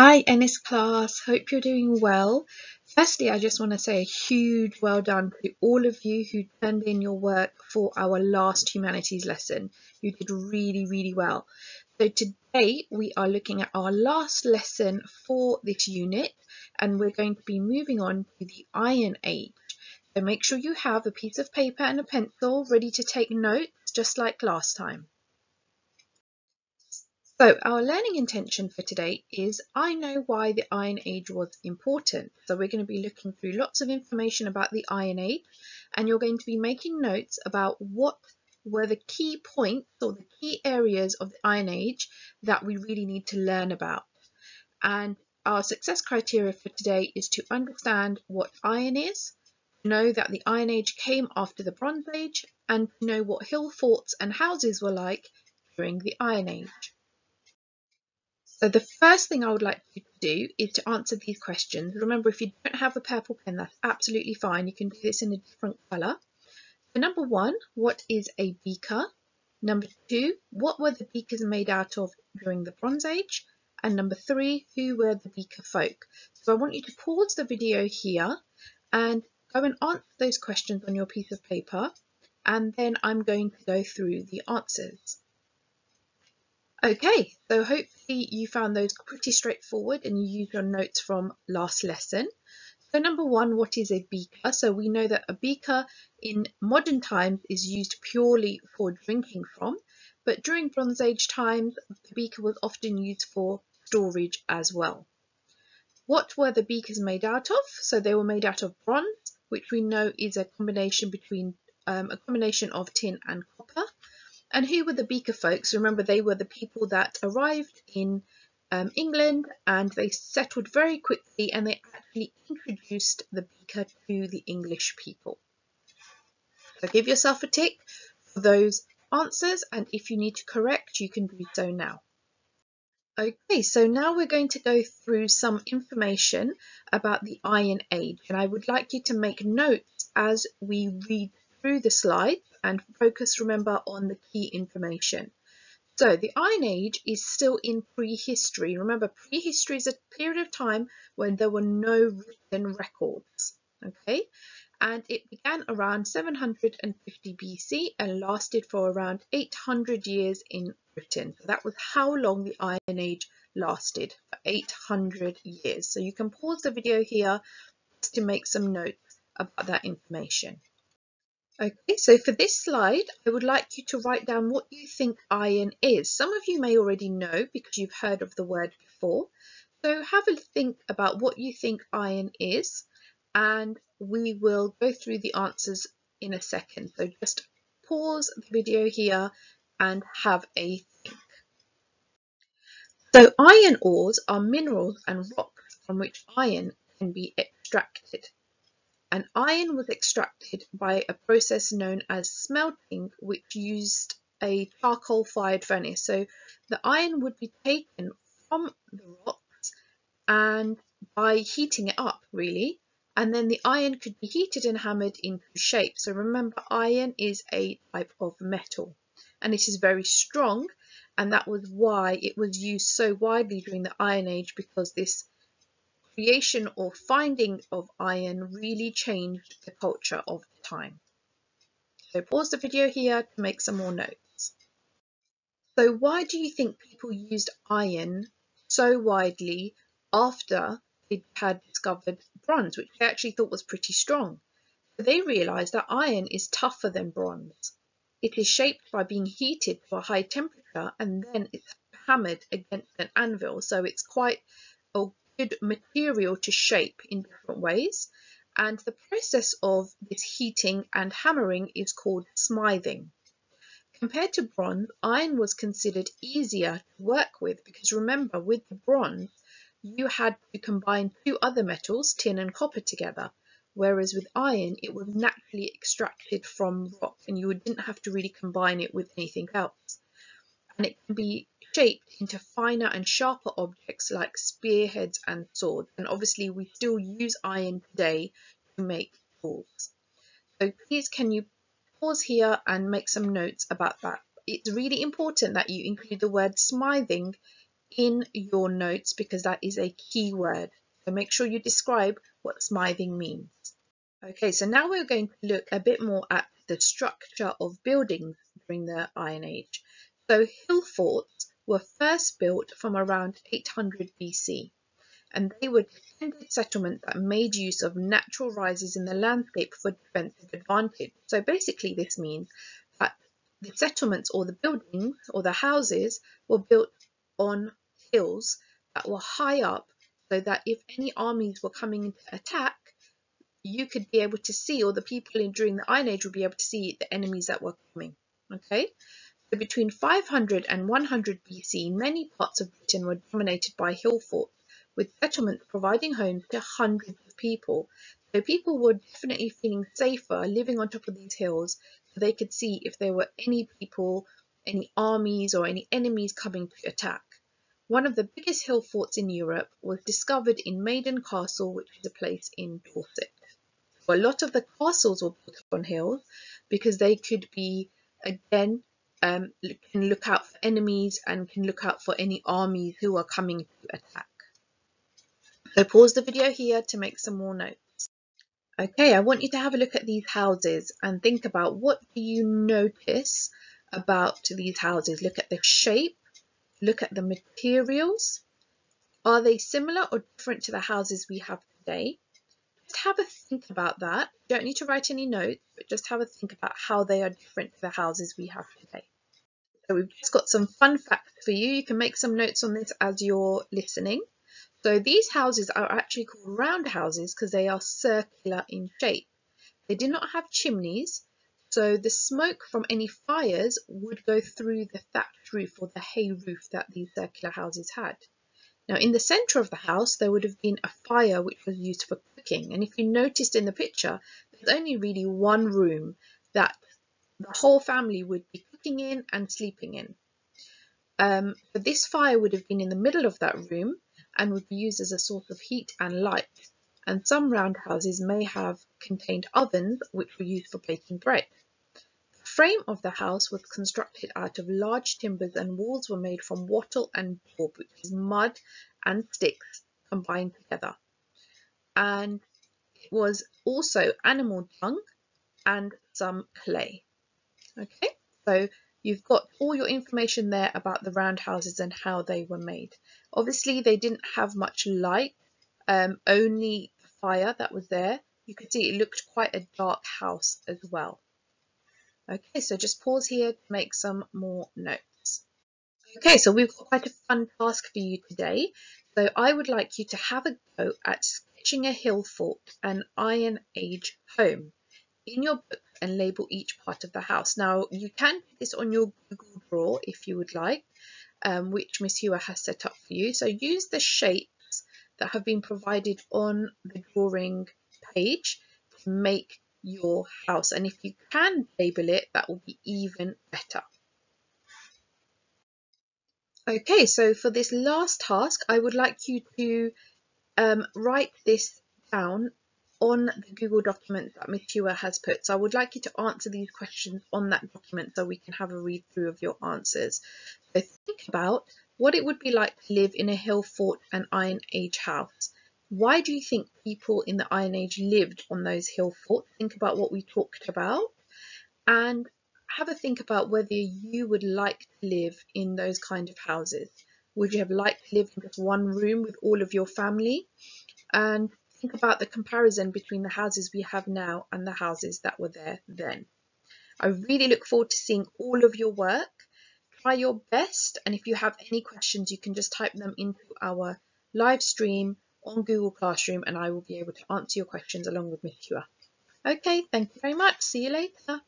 Hi, Ennis class. Hope you're doing well. Firstly, I just want to say a huge well done to all of you who turned in your work for our last humanities lesson. You did really, really well. So today we are looking at our last lesson for this unit and we're going to be moving on to the Iron Age. So make sure you have a piece of paper and a pencil ready to take notes just like last time. So our learning intention for today is I know why the Iron Age was important. So we're going to be looking through lots of information about the Iron Age and you're going to be making notes about what were the key points or the key areas of the Iron Age that we really need to learn about. And our success criteria for today is to understand what iron is, know that the Iron Age came after the Bronze Age, and know what hill forts and houses were like during the Iron Age. So the first thing I would like you to do is to answer these questions. Remember, if you don't have a purple pen, that's absolutely fine. You can do this in a different colour. So number one, what is a beaker? Number two, what were the beakers made out of during the Bronze Age? And number three, who were the beaker folk? So I want you to pause the video here and go and answer those questions on your piece of paper. And then I'm going to go through the answers. Okay, so hopefully you found those pretty straightforward and you used your notes from last lesson. So number one, what is a beaker? So we know that a beaker in modern times is used purely for drinking from, but during Bronze Age times, the beaker was often used for storage as well. What were the beakers made out of? So they were made out of bronze, which we know is a combination between um, a combination of tin and copper. And who were the Beaker folks? Remember, they were the people that arrived in um, England and they settled very quickly and they actually introduced the Beaker to the English people. So give yourself a tick for those answers and if you need to correct, you can do so now. Okay, so now we're going to go through some information about the Iron Age and I would like you to make notes as we read through the slides and focus, remember, on the key information. So the Iron Age is still in prehistory. Remember, prehistory is a period of time when there were no written records. Okay, and it began around 750 BC and lasted for around 800 years in Britain. So that was how long the Iron Age lasted, for 800 years. So you can pause the video here to make some notes about that information. Okay, so for this slide, I would like you to write down what you think iron is. Some of you may already know because you've heard of the word before. So have a think about what you think iron is and we will go through the answers in a second. So just pause the video here and have a think. So iron ores are minerals and rocks from which iron can be extracted and iron was extracted by a process known as smelting, which used a charcoal fired furnace. So the iron would be taken from the rocks and by heating it up really and then the iron could be heated and hammered into shape. So remember iron is a type of metal and it is very strong and that was why it was used so widely during the Iron Age because this creation or finding of iron really changed the culture of the time. So pause the video here to make some more notes. So why do you think people used iron so widely after they had discovered bronze, which they actually thought was pretty strong? They realised that iron is tougher than bronze. It is shaped by being heated to a high temperature and then it's hammered against an anvil. So it's quite good material to shape in different ways. And the process of this heating and hammering is called smithing. Compared to bronze, iron was considered easier to work with because remember, with the bronze, you had to combine two other metals, tin and copper, together. Whereas with iron, it was naturally extracted from rock and you didn't have to really combine it with anything else. And it can be shaped into finer and sharper objects like spearheads and swords. And obviously we still use iron today to make tools. So please can you pause here and make some notes about that. It's really important that you include the word smithing in your notes because that is a key word. So make sure you describe what smithing means. Okay, so now we're going to look a bit more at the structure of buildings during the Iron Age. So hill forts were first built from around 800 BC and they were defended settlements that made use of natural rises in the landscape for defensive advantage. So basically this means that the settlements or the buildings or the houses were built on hills that were high up so that if any armies were coming into attack, you could be able to see, or the people in, during the Iron Age would be able to see the enemies that were coming. Okay, between 500 and 100 BC, many parts of Britain were dominated by hill forts, with settlements providing homes to hundreds of people. So people were definitely feeling safer living on top of these hills, so they could see if there were any people, any armies, or any enemies coming to attack. One of the biggest hill forts in Europe was discovered in Maiden Castle, which is a place in Dorset. So a lot of the castles were built on hills because they could be, again, um, can look out for enemies and can look out for any armies who are coming to attack. So pause the video here to make some more notes. Okay, I want you to have a look at these houses and think about what do you notice about these houses. Look at the shape, look at the materials. Are they similar or different to the houses we have today? Have a think about that. You don't need to write any notes, but just have a think about how they are different to the houses we have today. So we've just got some fun facts for you. You can make some notes on this as you're listening. So these houses are actually called round houses because they are circular in shape. They did not have chimneys, so the smoke from any fires would go through the thatched roof or the hay roof that these circular houses had. Now in the centre of the house there would have been a fire which was used for and if you noticed in the picture there's only really one room that the whole family would be cooking in and sleeping in. Um, but this fire would have been in the middle of that room and would be used as a source of heat and light and some roundhouses may have contained ovens which were used for baking bread The frame of the house was constructed out of large timbers and walls were made from wattle and daub, which is mud and sticks combined together. And it was also animal dung and some clay. Okay, so you've got all your information there about the roundhouses and how they were made. Obviously, they didn't have much light, um, only fire that was there. You could see it looked quite a dark house as well. Okay, so just pause here to make some more notes. Okay, so we've got quite a fun task for you today. So I would like you to have a go at sketching a hill fort and Iron Age home in your book and label each part of the house. Now you can do this on your Google Draw if you would like, um, which Miss Hewer has set up for you. So use the shapes that have been provided on the drawing page to make your house. And if you can label it, that will be even better. Okay, so for this last task, I would like you to um, write this down on the Google document that Miss Hewer has put. So I would like you to answer these questions on that document so we can have a read through of your answers. So think about what it would be like to live in a hill fort and Iron Age house. Why do you think people in the Iron Age lived on those hill forts? Think about what we talked about and have a think about whether you would like to live in those kind of houses. Would you have liked to live in just one room with all of your family? And think about the comparison between the houses we have now and the houses that were there then. I really look forward to seeing all of your work. Try your best, and if you have any questions, you can just type them into our live stream on Google Classroom and I will be able to answer your questions along with Miss. Okay, thank you very much. See you later.